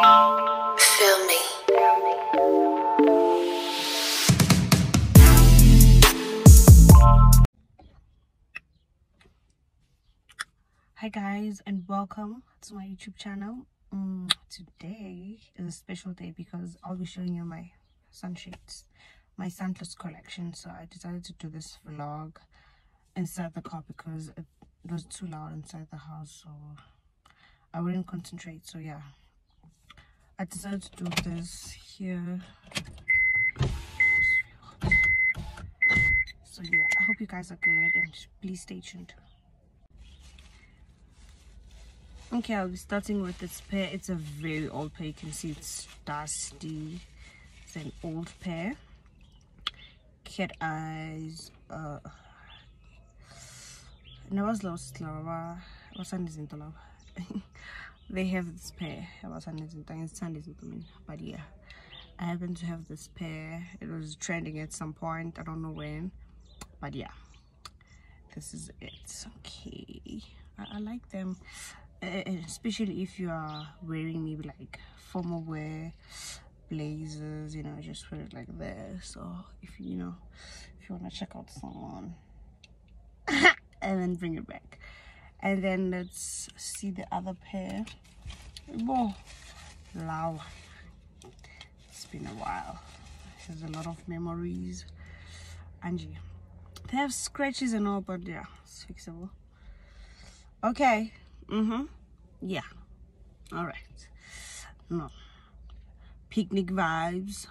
Hi guys and welcome to my YouTube channel. Mm, today is a special day because I'll be showing you my sunshades, my sunless collection. So I decided to do this vlog inside the car because it was too loud inside the house, so I wouldn't concentrate. So yeah, I decided to do this here. So yeah, I hope you guys are good and please stay tuned. Okay, I'll be starting with this pair. It's a very old pair. You can see it's dusty. It's an old pair. Cat eyes. Uh, was lost lava. Wasanizinto lava. They have this pair. Wasanizinto But yeah, I happen to have this pair. It was trending at some point. I don't know when. But yeah, this is it. Okay, I, I like them uh, especially if you are wearing maybe like formal wear blazers you know just wear it like this so if you know if you want to check out someone and then bring it back and then let's see the other pair. Oh wow. It's been a while. There's a lot of memories. Angie they have scratches and all but yeah it's fixable. Okay. Mm-hmm. Yeah. All right. No. Picnic vibes.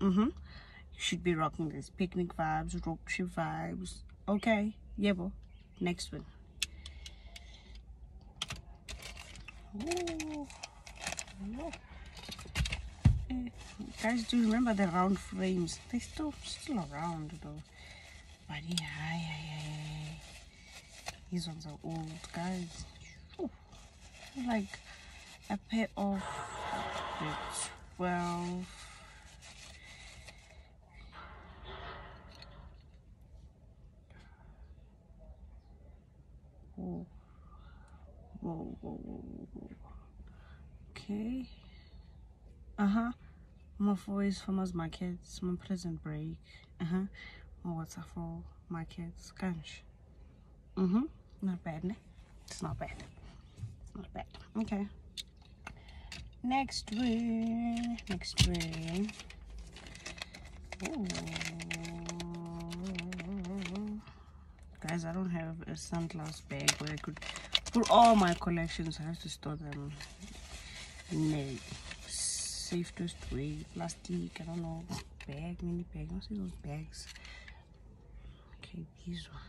Mm-hmm. You should be rocking this. Picnic vibes road trip vibes. Okay. Yeah bro next one Ooh. Guys do you remember the round frames they still still around though but yeah, yeah, yeah, yeah. these ones are old guys like a pair of 12 Whoa. Whoa, whoa, whoa, whoa. Okay. Uh-huh. More voice farmers markets, more pleasant break. Uh-huh. More waterfall markets. Kanch. Mm-hmm. Not bad, ne? It's not bad It's not bad okay next one next one Ooh. guys i don't have a sunglass bag where i could put all my collections i have to store them in a safest way. Plastic i don't know. Bag mini bag. I see those bags? Okay these ones.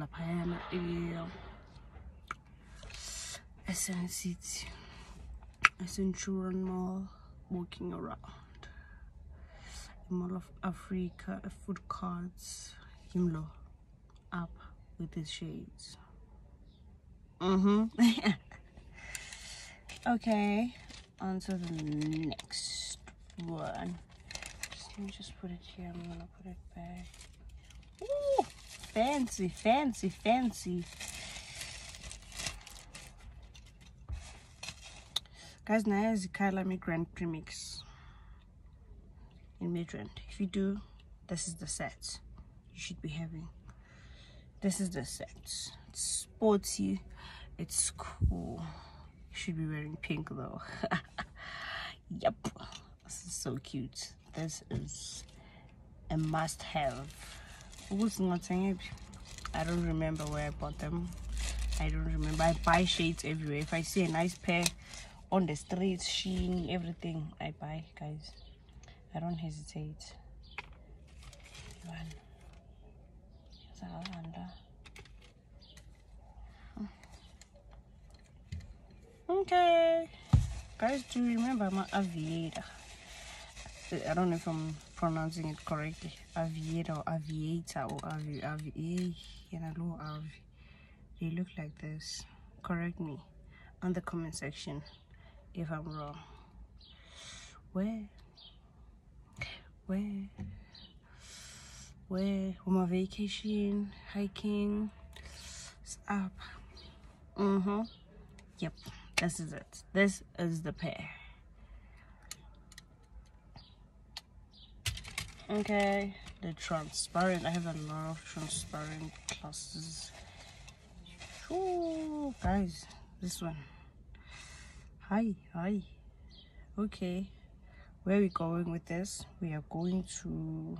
Laphayana eSun eh, um, City eCenturion Mall walking around. Mall of Africa a food carts Himlo up with his shades. Mm-hmm. Okay on to the next one. Just, let me just put it here. I'm gonna put it back. Ooh fancy, fancy, fancy. Guys, the Kyalami Grand Prix in Midrand. If you do, this is the set you should be having. This is the set. It's sporty. It's cool. You should be wearing pink though. yep. This is so cute. This is a must-have. I don't remember where I bought them. I don't remember. I buy shades everywhere. If I see a nice pair on the streets, sheen, everything, I buy, guys. I don't hesitate. Okay. Guys, do you remember my aviator? I don't know if I'm pronouncing it correctly. Aviator or aviator or avi avi. They look like this. Correct me on the comment section if I'm wrong. Where? Where? Where? On my vacation hiking it's up. Mm-hmm. Yep this is it. This is the pair. Okay the transparent i have a lot of transparent glasses. Oh guys this one hi hi. Okay where are we going with this? We are going to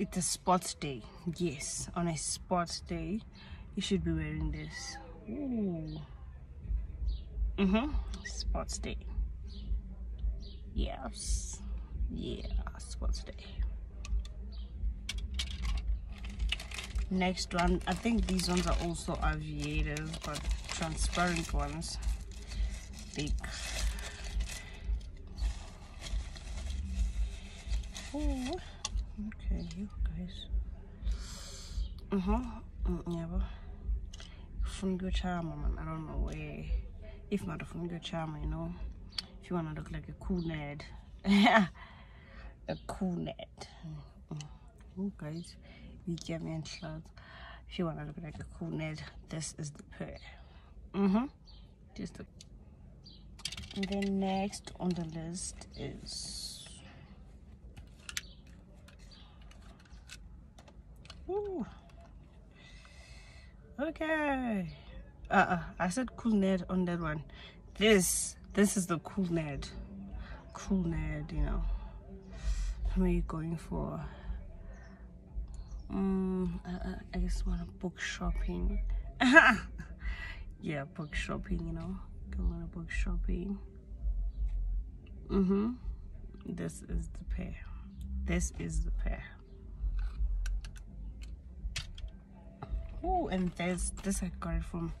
it's a sports day. Yes on a sports day you should be wearing this. Ooh. mm-hmm sports day. Yes yeah sports day. Next one i think these ones are also aviators but transparent ones big oh okay you guys. Uh-huh yeah but from good charmer man. I don't know where. If not from good charmer you know. If you want to look like a cool nerd. A cool nerd. Mm. oh guys you get me in clothes if you want to look like a cool nerd this is the pair. Mm-hmm. Just a and then next on the list is Ooh. okay. Uh, uh i said cool nerd on that one. This this is the cool nerd cool nerd you know. How are you going for? Um uh, i just want to book shopping. Yeah book shopping you know going to book shopping mm-hmm. This is the pair. This is the pair. Oh and there's this i got it from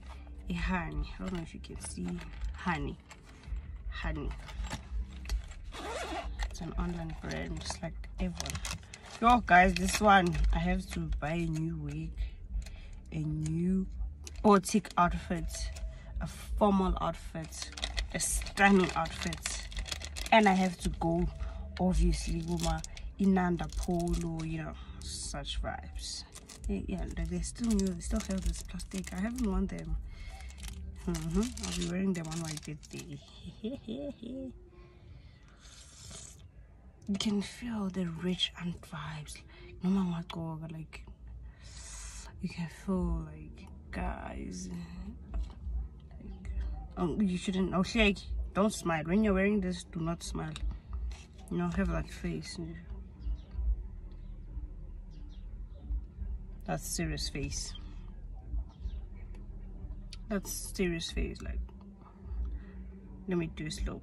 a honey. I don't know if you can see honey. Honey. It's an online brand just like everyone. Yo guys this one i have to buy a new wig a new boutique outfit a formal outfit a stunning outfit and i have to go obviously with my inanda polo you know such vibes. Yeah like they still new they still have this plastic. I haven't worn them. Mm -hmm. i'll be wearing them on my birthday. You can feel the rich and vibes. No matter what like you can feel like guys oh you shouldn't oh shake don't smile. When you're wearing this do not smile. You know have that face. That's serious face. That's serious face like let me do slow.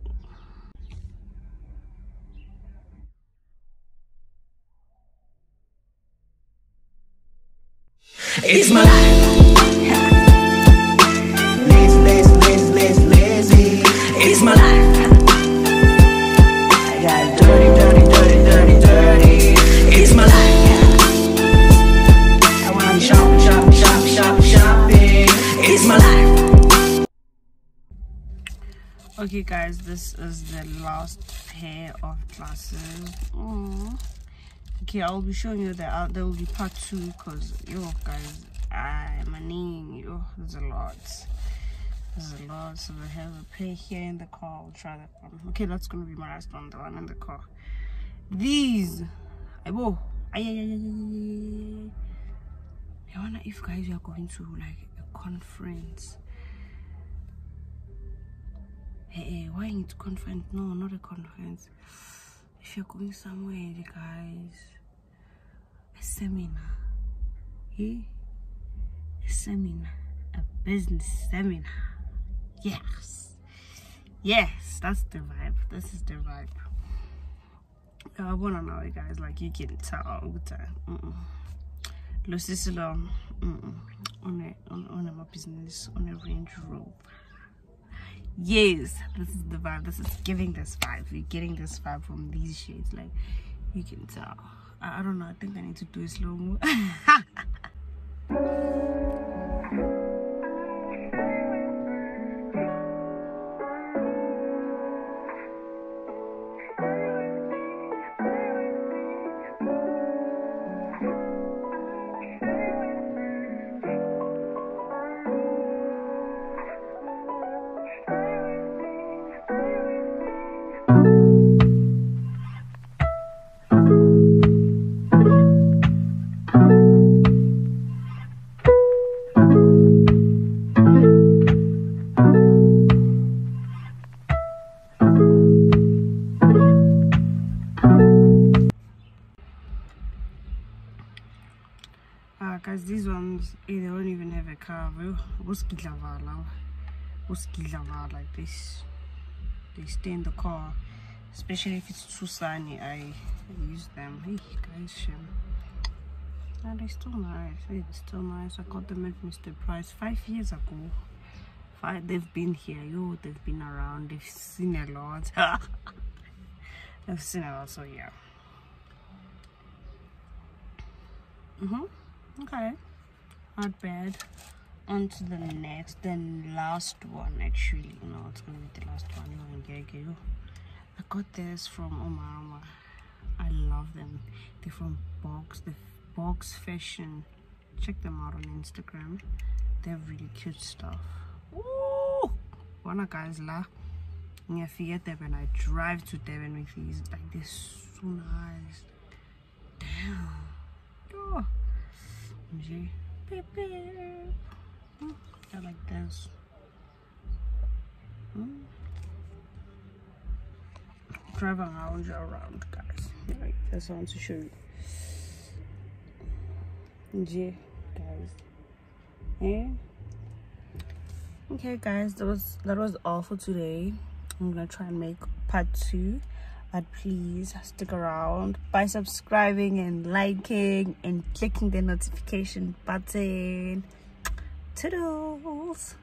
It's my life. Okay guys this is the last pair of glasses. Okay i'll be showing you that uh, there will be part two because yo guys i'm a name yo there's a lot. There's a lot. So i have a pair here in the car. I'll try that one. Okay that's gonna be my last one the one in the car. These I will. I wonder if guys you are going to like a conference hey, hey why ain't conference? No not a conference. If you're going somewhere guys a seminar. Yeah a seminar. A business seminar. Yes. Yes that's the vibe. This is the vibe. I want to know you guys like you can tell all the time mm -mm. on a on, on a business on a range rover yes this is the vibe. This is giving this vibe. You're getting this vibe from these shades. Like you can tell. I, I don't know. I think i need to do it slow mo ones, eh, they don't even have a cover. What's Gidlavala? What's like this? They stay in the car. Especially if it's too sunny, I use them. Hey, guys, shame. And they're still nice. They're still nice. I got them at Mr. Price five years ago. Five, they've been here. Yo, they've been around. They've seen a lot. they've seen a lot, so yeah. Mm-hmm. Okay. Not bad. On to the next, then last one actually. No, it's gonna be the last one. I got this from Omama. I love them. They're from Box, the Box Fashion. Check them out on Instagram. They have really cute stuff. Ooh! Wanna guys la? ngiyafika when I drive to Durban with these like this so nice damn oh I like this. Hmm. drive around around guys. That's what I want to show you. Nje guys. Yeah. Okay guys that was that was all for today. I'm gonna try and make part two but please stick around. By subscribing and liking and clicking the notification button. Toodles